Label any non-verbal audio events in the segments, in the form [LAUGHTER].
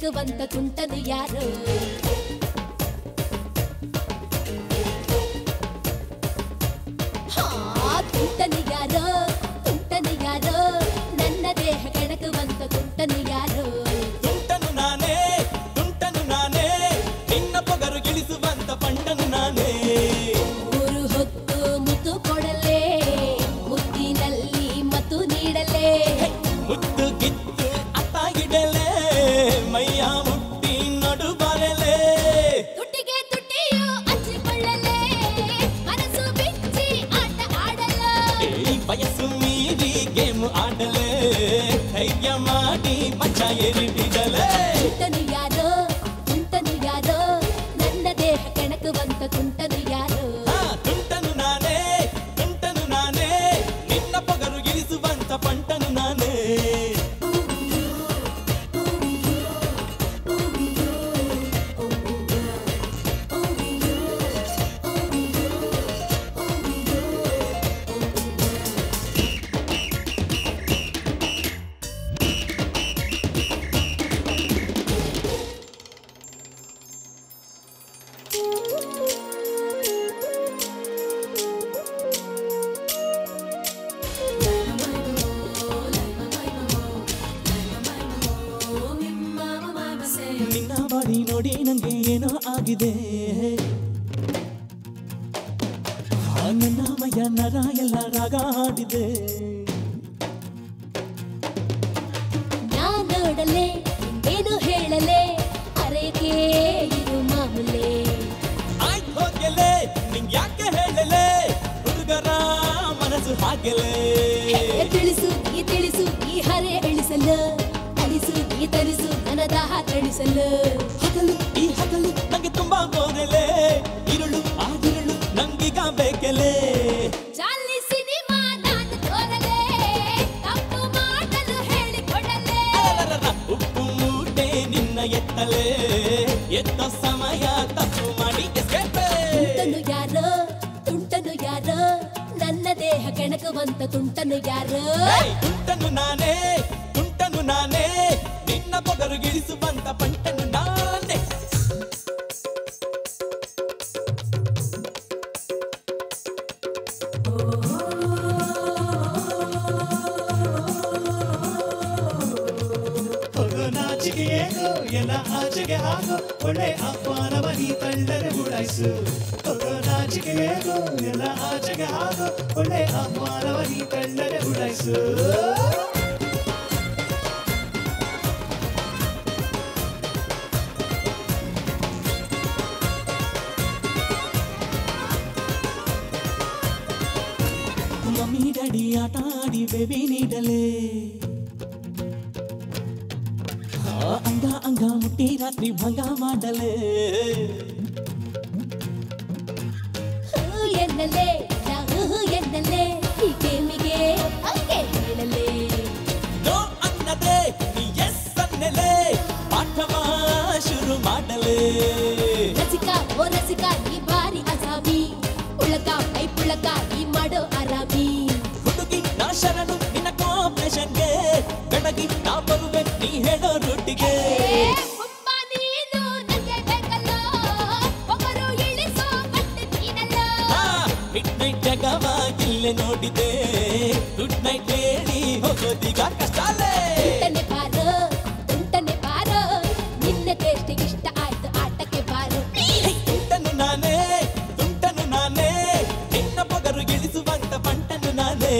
ದೇಹ ಕೆಣಕುವಂತ ತುಂಟನು ಯಾರೋ ಹಾಗೆಲೇ. ತಿಳಿಸು ಈ ತಿಳಿಸು ಈ ಹರೆ ಎಳಿಸಲ್ಲ ಅಳಿಸು ಈ ತರಿಸು ನನ್ನ ದಾಹ ತಣಿಸಲು ಹಗಲು ಈ ಹಗಲು ನಂಗೆ ತುಂಬಾ ಬೋರಲೆ ಇರುಳು ಆಗಿರುಳು ನಂಗೀಗ ಬೇಕೆಲೆ. ಉಪ್ಪು ಮೂಟೆ ನಿನ್ನ ಎತ್ತಲೇ. ಎತ್ತ ದೇಹ ಕೆಣಕುವಂತ ತುಂಟನು ಯಾರೋ? ಏಯ್, ತುಂಟನು ನಾನೇ ತುಂಟನು ನಾನೇ. ನಿನ್ನ ಪೊಗರು ಗಿಳಿಸುವಂತ ಪಂಟನು ನಾನೇ. ಹೋಗೋ ನಾಚಿಕೆ ಏಗೋ ಎಲ್ಲ ಆಚೆಗೆ ಹಾಗೋ ಒಳ್ಳೆ ಆಹ್ವಾನವ ನಾಚಿಕೆ ಏಗೋ ಎಲ್ಲ ಆಚೆಗೆ ಹಾಗೋ ಒಳ್ಳೆ ಆಹ್ವಾನವ ನೀ ತಳ್ಳರೆ ಉಡಾಯಿಸು ಮಮ್ಮಿ ಡ್ಯಾಡಿ ಆಟ ಆಡಿ ಬೇಬಿ ನೀಡಲೇ ಆ, ಅಂಗ ಅಂಗ ಮುಟ್ಟಿ ರಾತ್ರಿ ಭಂಗ ಮಾಡಲೇ ಹೂ ಎನ್ನಲೇ ನಾ ಹೂ ಎನ್ನಲೇ ಈ ಗೇಮಿಗೆ ಹಂಗೆ ಹೇಳಲೇ ನೋ ಅನ್ನದೆ ನೀ ಎಸ್ ಅನ್ನಲೇ ಪಾಠವ ಶುರು ಮಾಡಲೇ ರಸಿಕ ಓ ರಸಿಕ ಈ ಬಾರಿ ಅಸಾಮಿ ಉಳಕ ಐ ಪುಳಕ ಈ ಮಾಡೋ ಆರಾಮಿ ಹುಡುಗಿ ನಾ ಶರಣು ಇಲ್ಲೇ ನೋಡಿದೆ. ಗುಡ್ ನೈಟ್ ಹೇಳಿ ಹೋಗೋದೀಗ ಕಷ್ಟಲೇ ಉಂಟನೆ ಬಾರೋ ಉಂಟನೆ ಬಾರೋ. ನಿನ್ನ ಟೇಸ್ಟಿಗೆ ಇಷ್ಟ ಆಯ್ತು ಆಟಕ್ಕೆ ಬಾರೋ. ಉಂಟನು ನಾನೇ ತುಂಟನು ನಾನೇ. ನಿನ್ನ ಪೊಗರು ಗಿಳಿಸುವಂತ ಪಂಟನು ನಾನೇ.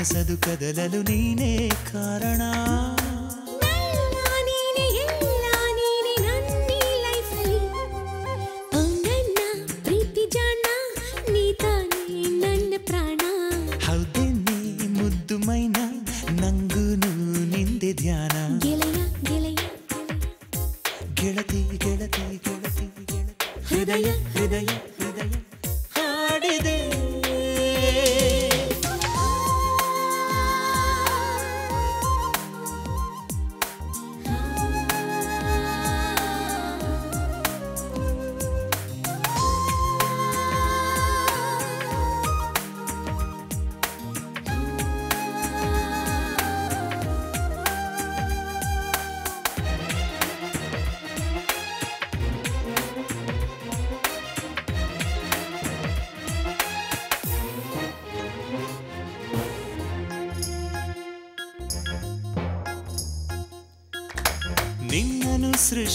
మనసదు కదలలు నీనే కారణా?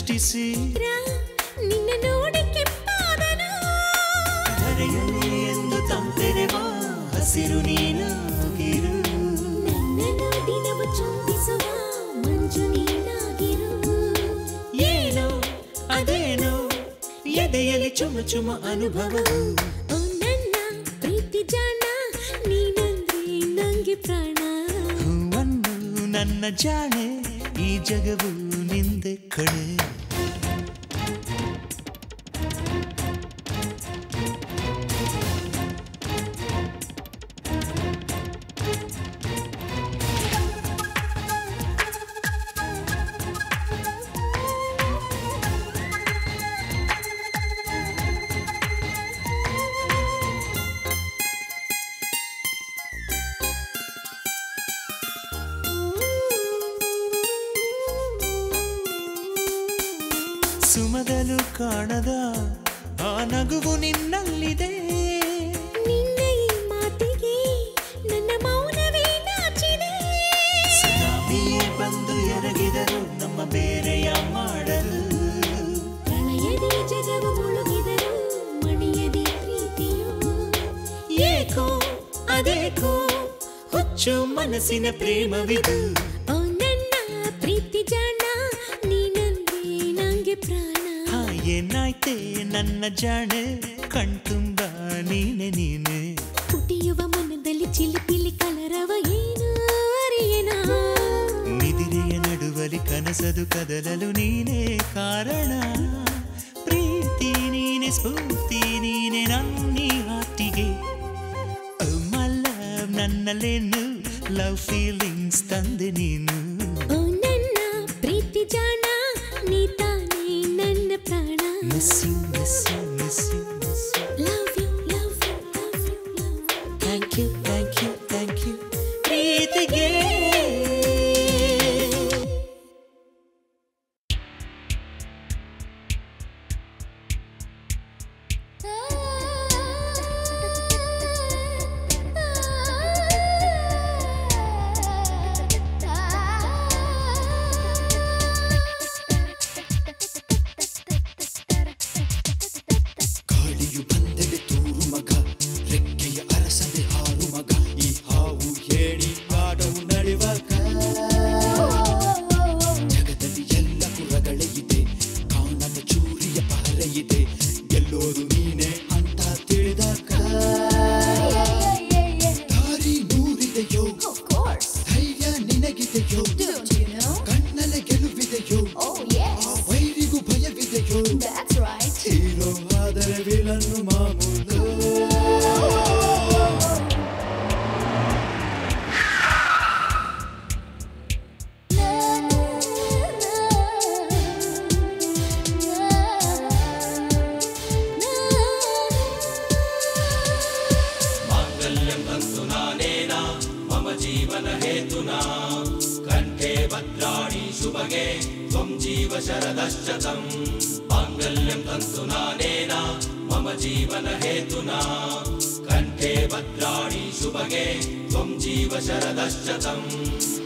ಸೃಷ್ಟಿಸಿ ನಿನ್ನ ನೋಡಕ್ಕೆ ಧರೆಯಲ್ಲಿ ಎಂದು ತಂತೆರೆವ ಹಸಿರು ನೀನಾಗಿರು ಮಂಜು ನೀನಾಗಿರು ಏನೋ ಅದೇನೋ ಎದೆಯಲ್ಲಿ ಚುಮ ಚುಮ ಅನುಭವ ನನ್ನ ಪ್ರೀತಿ ಜಾಣ ನೀನಂದ್ರೆ ನಂಗೆ ಪ್ರಾಣ ಒಂದು ನನ್ನ ಜಾಣೆ ಈ ಜಗವು ನಿಂದೆ ಕಡೆ ಹಚ್ಚೋ ಮನಸ್ಸಿನ ಪ್ರೇಮವಿದು. ಓ ನನ್ನ ಪ್ರೀತಿ ಜಾಣ ನೀನಂದ್ರೆ ನಂಗೆ ಪ್ರಾಣ. ಹಾ ಏನಾಯ್ತೆ ನನ್ನ ಜಾಣ ಕಣ್ತುಂಬ ನೀನೆ ನೀನೆ. ಪುಟಿಯುವ ಮನದಲ್ಲಿ ಚಿಲಿಪಿಲಿ ಕಲರವ ಏನು ಅರಿಯನ? ನಡುವಲಿ ಕನಸದು ಕದಲಲು ನೀ ici. जीव शिवशरदशतम्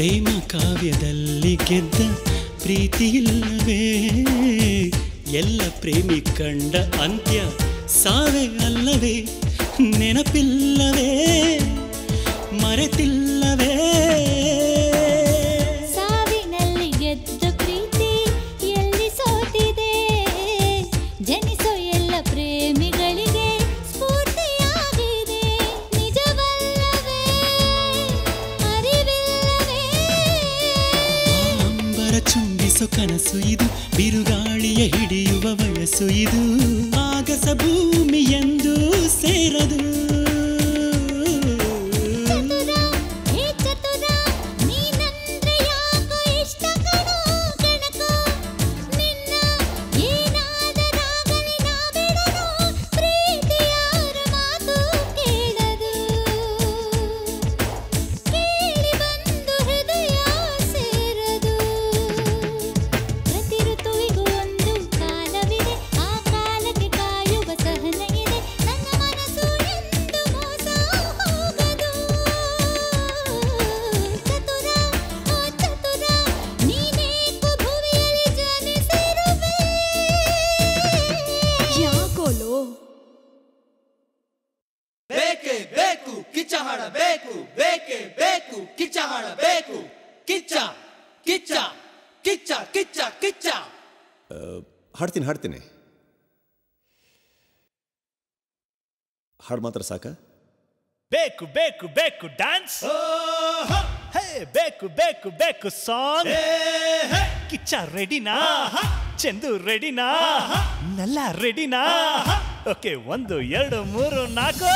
ಪ್ರೇಮ ಕಾವ್ಯದಲ್ಲಿ ಗೆದ್ದ ಪ್ರೀತಿಯಿಲ್ಲವೇ ಎಲ್ಲ ಪ್ರೇಮಿ ಕಂಡ ಅಂತ್ಯ ಸಾವೇ ಅಲ್ಲವೇ? ನೆನಪಿಲ್ಲವೇ? ಮರೆತಿಲ್ಲವೇ? ಕನಸು ಇದು ಬಿರುಗಾಳಿಯ ಹಿಡಿಯುವ ವಯಸ್ಸು ಇದು. ಆಗಸ ಭೂಮಿ ಎಂದು ಸೇರದು. ಹಾಡು ಮಾತ್ರ ಸಾಕ ಬೇಕು ಬೇಕು ಬೇಕು ಡ್ಯಾನ್ಸ್ ಹೇ ಬೇಕು ಬೇಕು ಬೇಕು ಸಾಂಗ್ ಕಿಚ್ಚ ರೆಡಿನಾ ಚಂದು ರೆಡಿನಾ ನಲ್ಲ ರೆಡಿನಾ ಓಕೆ ಒಂದು ಎರಡು ಮೂರು ನಾಲ್ಕು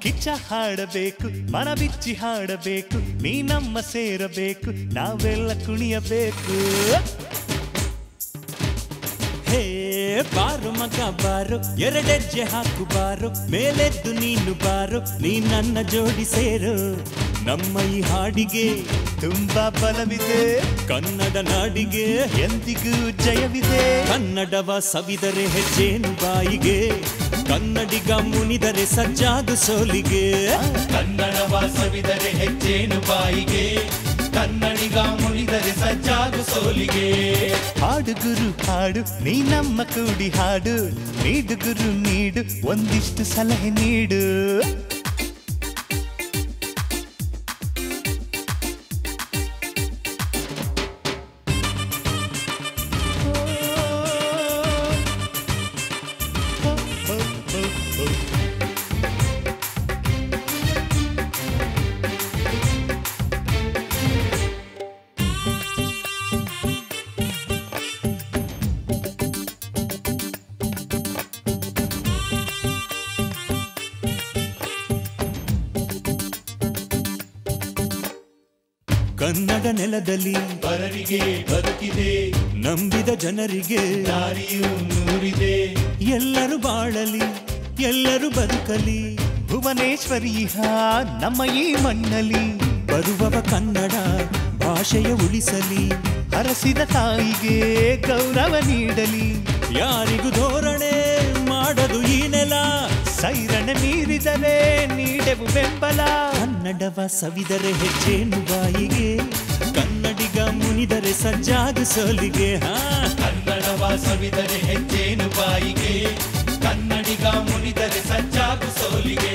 ಕಿಚ್ಚ ಹಾಡಬೇಕು ಮನ ಬಿಚ್ಚಿ ಹಾಡಬೇಕು, ನೀ ನಮ್ಮ ಸೇರಬೇಕು, ನಾವೆಲ್ಲ ಕುಣಿಯಬೇಕು. ಹೇ, ಬಾರು ಮಗ ಬಾರು, ಎರಡೆಜ್ಜೆ ಹಾಕು ಬಾರು, ಮೇಲೆದ್ದು ನೀನು ಬಾರು, ನೀ ನನ್ನ ಜೋಡಿ ಸೇರು. ನಮ್ಮ ಈ ಹಾಡಿಗೆ ತುಂಬಾ ಬಲವಿದೆ. ಕನ್ನಡ ನಾಡಿಗೆ ಎಂದಿಗೂ ಜಯವಿದೆ. ಕನ್ನಡವ ಸವಿದರೆ ಹೆಜ್ಜೇನು ಬಾಯಿಗೆ. ಕನ್ನಡಿಗ ಮುನಿದರೆ ಸಜ್ಜಾದು ಸೋಲಿಗೆ. ಕನ್ನಡವ ಸವಿದರೆ ಹೆಜ್ಜೇನು ಬಾಯಿಗೆ. ಕನ್ನಡಿಗ ಮುನಿದರೆ ಸಜ್ಜಾದು ಸೋಲಿಗೆ. ಹಾಡು ಗುರು ಹಾಡು, ನೀ ನಮ್ಮ ಕೂಡಿ ಹಾಡು. ನೀಡು ಗುರು ನೀಡು, ಒಂದಿಷ್ಟು ಸಲಹೆ ನೀಡು. ಕನ್ನಡ ನೆಲದಲ್ಲಿ ಬರರಿಗೆ ಬದುಕಿದೆ. ನಂಬಿದ ಜನರಿಗೆ ದಾರಿಯು ನೂರಿದೆ. ಎಲ್ಲರೂ ಬಾಳಲಿ ಎಲ್ಲರೂ ಬದುಕಲಿ. ಭುವನೇಶ್ವರಿ ನಮ್ಮ ಈ ಮಣ್ಣಲ್ಲಿ ಬರುವವ ಕನ್ನಡ ಭಾಷೆಯ ಉಳಿಸಲಿ. ಹರಸಿದ ತಾಯಿಗೆ ಗೌರವ ನೀಡಲಿ. ಯಾರಿಗೂ ಧೋರಣೆ ಮಾಡದು ಸೈರಣ ಮೀರಿದರೆ ನೀಡೆವು ಬೆಂಬಲ. ಕನ್ನಡವ ಸವಿದರೆ ಹೆಜ್ಜೇನು ಬಾಯಿಗೆ. ಕನ್ನಡಿಗ ಮುನಿದರೆ ಸಜ್ಜಾದ ಸೋಲಿಗೆ. ಕನ್ನಡವ ಸವಿದರೆ ಹೆಜ್ಜೇನು ಬಾಯಿಗೆ. ಕನ್ನಡಿಗ ಮುನಿದರೆ ಸಜ್ಜಾದ ಸೋಲಿಗೆ.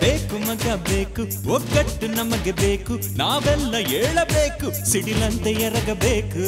ಬೇಕು ಮಗ ಬೇಕು, ಒಗ್ಗಟ್ಟು ನಮಗೆ ಬೇಕು. ನಾವೆಲ್ಲ ಏಳಬೇಕು ಸಿಡಿಲಂತೆ ಎರಗಬೇಕು.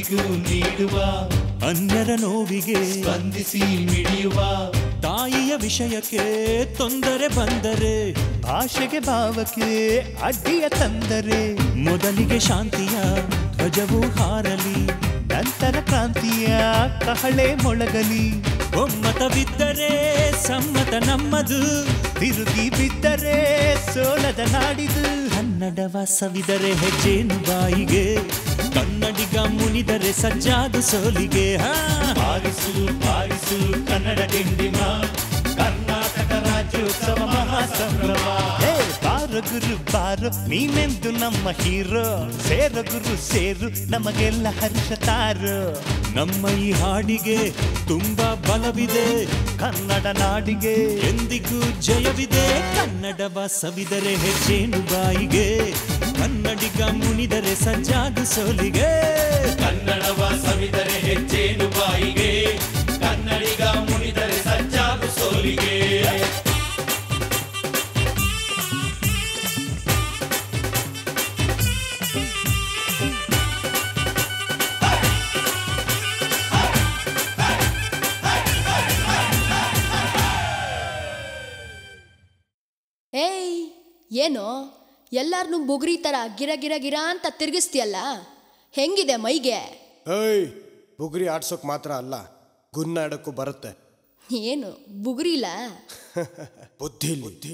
ಎಂದಿಗೂ ನೀಡುವ ಅನ್ಯರ ನೋವಿಗೆ ಸ್ಪಂದಿಸಿ ಮಿಡಿಯುವ. ತಾಯಿಯ ವಿಷಯಕ್ಕೆ ತೊಂದರೆ ಬಂದರೆ ಭಾಷೆಗೆ ಭಾವಕ್ಕೆ ಅಡ್ಡಿಯ ತಂದರೆ. ಮೊದಲಿಗೆ ಶಾಂತಿಯ ಧ್ವಜವು ಹಾರಲಿ ನಂತರ ಕ್ರಾಂತಿಯ ಕಹಳೆ ಮೊಳಗಲಿ. ಒಮ್ಮತವಿದ್ದರೆ ಸಮ್ಮತ ನಮ್ಮದು ತಿರುಗಿ ಬಿದ್ದರೆ ಸೋಲದ ನಾಡಿದು. ಕನ್ನಡವ ಸವಿದರೆ ಹೆಜ್ಜೆನು ಬಾಯಿಗೆ ಕನ್ನಡಿಗ ಮುನಿದರೆ ಸಜ್ಜಾದ ಸೋಲಿಗೆ ಹಾ. ಹಾರಿಸು ಬಾರಿಸು ಕನ್ನಡ ಡಿಂಡಿಮ ಕರ್ನಾಟಕ ರಾಜ್ಯೋತ್ಸವ ಮಹಾಸಂಭ್ರಮ. ಬಾರ ಗುರು ಬಾರು ನೀನೆಂದು ನಮ್ಮ ಹೀರೋ. ಸೇರ ಗುರು ಸೇರು ನಮಗೆಲ್ಲ ಹರ್ಷ ತಾರು. ನಮ್ಮ ಈ ಹಾಡಿಗೆ ತುಂಬಾ ಬಲವಿದೆ. ಕನ್ನಡ ನಾಡಿಗೆ ಎಂದಿಗೂ ಜಯವಿದೆ. ಕನ್ನಡವ ಸವಿದರೆ ಹೆಜ್ಜೇನು ಬಾಯಿಗೆ. ಕನ್ನಡಿಗ ಮುನಿದರೆ ಸಜ್ಜಾದು ಸೋಲಿಗೆ. ಕನ್ನಡವ ಸವಿದರೆ ಹೆಚ್ಚೇನು ಬಾಯಿಗೆ. ಕನ್ನಡಿಗ ಮುನಿದರೆ ಸಜ್ಜಾಗು ಸೋಲಿಗೆ. ಏಯ್ ಏನೋ? ಎಲ್ಲಾರನ್ನೂ ಬುಗ್ರಿ ಥರ ಗಿರ ಗಿರ ಗಿರ ಅಂತ ತಿರ್ಗಿಸ್ತೀಯಲ್ಲ? ಹೆಂಗಿದೆ ಮೈಗೆ? ಏಯ್ ಬುಗುರಿ ಆಡ್ಸೋಕ್ ಮಾತ್ರ ಅಲ್ಲ ಗುನ್ನಾಡಕ್ಕೂ ಬರುತ್ತೆ. ಏನು ಬುಗ್ರಿಲ್ಲ [LAUGHS] ಬುದ್ಧಿ ಬುದ್ಧಿ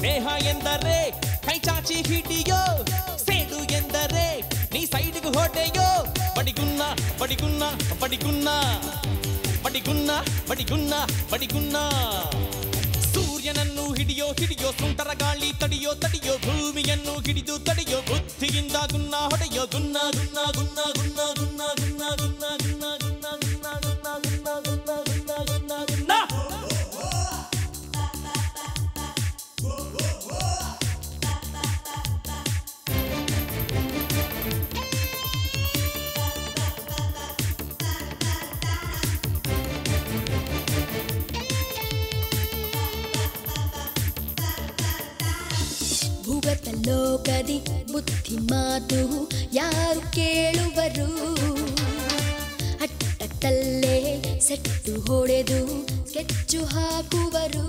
ಸ್ನೇಹ ಎಂದರೆ ಕೈ ಚಾಚಿ ಹಿಡಿಯೋ ಸೇಡು ಎಂದರೆ ನೀ ಸೈಡ್ಗೆ ಹೊಡೆಯೋ. ಬಡಿಗುನ್ನ ಬಡಿಗುನ್ನ ಬಡಿಗುನ್ನ ಬಡಿಗುನ್ನ ಬಡಿಗುನ್ನ ಬಡಿಗುನ್ನ. ಸೂರ್ಯನನ್ನು ಹಿಡಿಯೋ ಹಿಡಿಯೋ, ಸುಂಟರ ಗಾಳಿ ತಡಿಯೋ ತಡಿಯೋ, ಭೂಮಿಯನ್ನು ಹಿಡಿದು ತಡಿಯೋ, ಬುದ್ಧಿಯಿಂದ ಗುನ್ನ ಹೊಡೆಯೋ ಗುನ್ನ ಗುನ್ನ ಗುನ್ನ ಗುನ್ನ ಗುನ್ನ ಗುನ್ನ ಗುನ್ನ. ಲೋಕದಿ ಬುದ್ಧಿ ಮಾತು ಯಾರು ಕೇಳುವರು? ಅಟ್ಟತ್ತಲ್ಲೇ ಸೆಟ್ಟು ಹೊಡೆದು ಕೆಚ್ಚು ಹಾಕುವರು.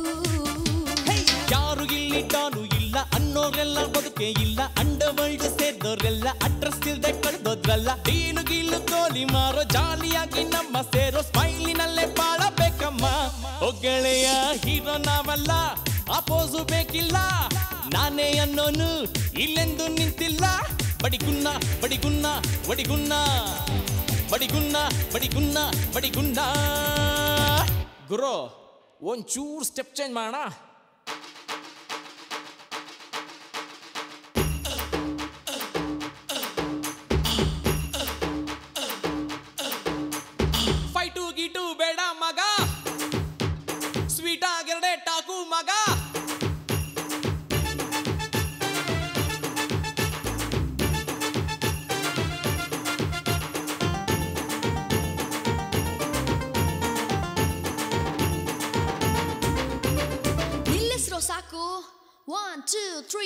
ಯಾರು ಇಲ್ಲಿ ತಾನು ಇಲ್ಲ, ಅನ್ನೋರೆಲ್ಲ ಬದುಕೆ ಇಲ್ಲ, ಅಂಡವಲ್ಡ್ ಸೇರಿದವರೆಲ್ಲ ಅಡ್ರೆಸ್ ಇಲ್ದೆ ಕಳೆದೋದ್ರಲ್ಲ. ನೀನು ಗಿಲ್ಲು ಕೋಲಿ ಮಾರೋ, ಜಾಲಿಯಾಗಿ ನಮ್ಮ ಸೇರೋ, ಸ್ಮೈಲಿನಲ್ಲೇ ಬಾಳಬೇಕಮ್ಮ ಒಗ್ಗಳೆಯ ಗೆಳೆಯ ಹೀರೋ ನಾವಲ್ಲ, ಅಪೋಸು ಬೇಕಿಲ್ಲ. ನಾನೇ ಅನ್ನೋನು ಇಲ್ಲೆಂದು ನಿಂತಿಲ್ಲ. ಬಡಿಗುನ್ನ ಬಡಿಗುನ್ನ ಬಡಿಗುನ್ನ. ಬಡಿಗುನ್ನ ಬಡಿಗುನ್ನ ಬಡಿಗುನ್ನ. ಗುರು, ಒಂಚೂರು ಸ್ಟೆಪ್ ಚೇಂಜ್ ಮಾಡೋಣ.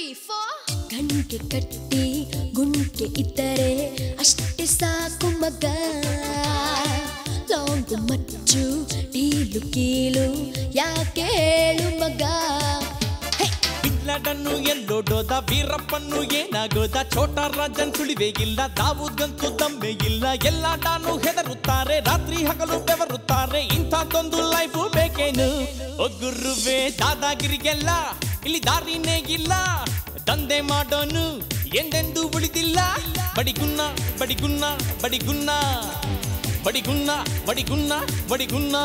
ಗಂಟೆ ಕಟ್ಟಿ ಗುಂಟೆ ಇದ್ದರೆ ಅಷ್ಟೇ ಸಾಕು ಮಗ. ಲಾಂಗು ಮಚ್ಚು ಟೀಲು ಕೀಲು ಯಾಕೆ ಹೇಳು ಮಗ? ಹೇ! ಬಿಲ್ಲಾಡನ್ನು ಎಲ್ಲೋಡೋದ ವೀರಪ್ಪನ್ನು ಏನಾಗೋದ? ಛೋಟ ರಾಜನ್ ಸುಳಿವೆ ಇಲ್ಲ ದಾವೂದ್ಗಂತೂ ದಮ್ಮೆ ಇಲ್ಲ. ಎಲ್ಲ ಡಾನು ಹೆದರುತ್ತಾರೆ ರಾತ್ರಿ ಹಗಲು ಬೆವರುತ್ತಾರೆ. ಇಂಥದ್ದೊಂದು ಲೈಫು ಬೇಕೇನು? ಒಗ್ಗುರುವೆ ದಾದಾಗಿರಿಗೆಲ್ಲ ಇಲ್ಲಿ ದಾರಿನೇ ಇಲ್ಲ. ದಂಧೆ ಮಾಡೋನು ಎಂದೆಂದೂ ಉಳಿದಿಲ್ಲ? ಬಡಿಗುನ್ನ ಬಡಿಗುನ್ನ ಬಡಿಗುನ್ನ. ಬಡಿಗುನ್ನ ಬಡಿಗುನ್ನ ಬಡಿಗುನ್ನ.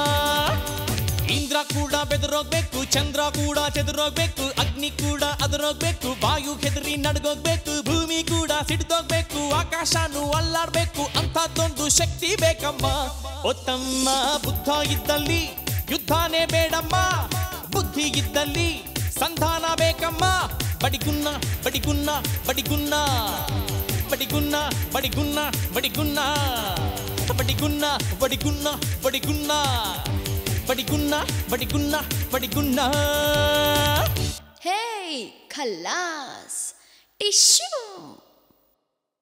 ಇಂದ್ರ ಕೂಡ ಬೆದರೋಗ್ಬೇಕು, ಚಂದ್ರ ಕೂಡ ಚೆದರೋಗ್ಬೇಕು, ಅಗ್ನಿ ಕೂಡ ಅದರೋಗ್ಬೇಕು, ವಾಯು ಹೆದರಿ ನಡ್ಗೋಗ್ಬೇಕು, ಭೂಮಿ ಕೂಡ ಸಿಡ್ದೋಗ್ಬೇಕು, ಆಕಾಶನು ಅಲ್ಲಾಡ್ಬೇಕು, ಅಂಥದ್ದೊಂದು ಶಕ್ತಿ ಬೇಕಮ್ಮ. ಒತ್ತಮ್ಮ, ಬುದ್ಧ ಇದ್ದಲ್ಲಿ ಯುದ್ಧನೇ ಬೇಡಮ್ಮ. ಬುದ್ಧಿ ಇದ್ದಲ್ಲಿ ಸಂಧಾನ ಬೇಕಮ್ಮ. ಬಡಿಗುನ್ನ ಬಡಿಗುನ್ನ ಬಡಿಗುನ್ನ ಬಡಿಗುನ್ನ ಬಡಿಗುನ್ನ ಬಡಿಗುನ್ನ ಬಡಿಗುನ್ನ ಬಡಿಗುನ್ನ ಬಡಿಗುನ್ನ ಬಡಿಗುನ್ನ ಬಡಿಗುನ್ನ ಬಡಿಗುನ್ನ ಹೇ ಖಲ್ಲಾಸ್ ಟಿಶ್ಯೂ